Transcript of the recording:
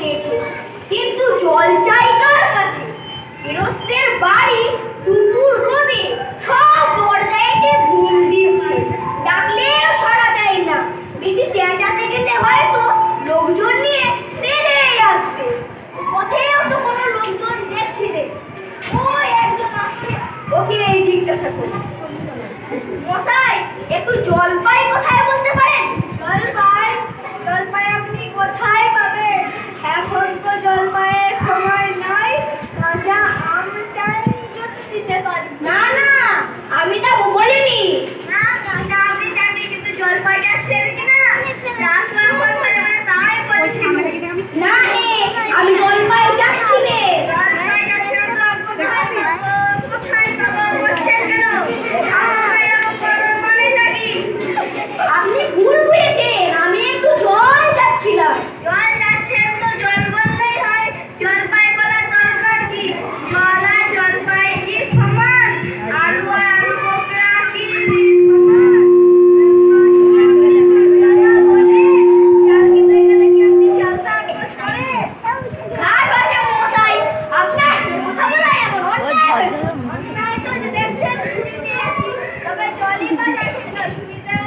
পেয়েছিস কিন্তু জল চাই কার কাছে গৃহস্থের বাড়ি দুপুর রোদে সব দরজায় ঘুম দিচ্ছে। ডাকলেও সারা দেয় না। বেশি চেঁচাতে গেলে হয়তো লোকজন নিয়ে ট্রেনে আসবে। পথেও তো কোনো লোকজন দেখছি রে ও একজন আসছে। ওকে জিজ্ঞাসা করি মশাই, একটু জল 大家现在注意。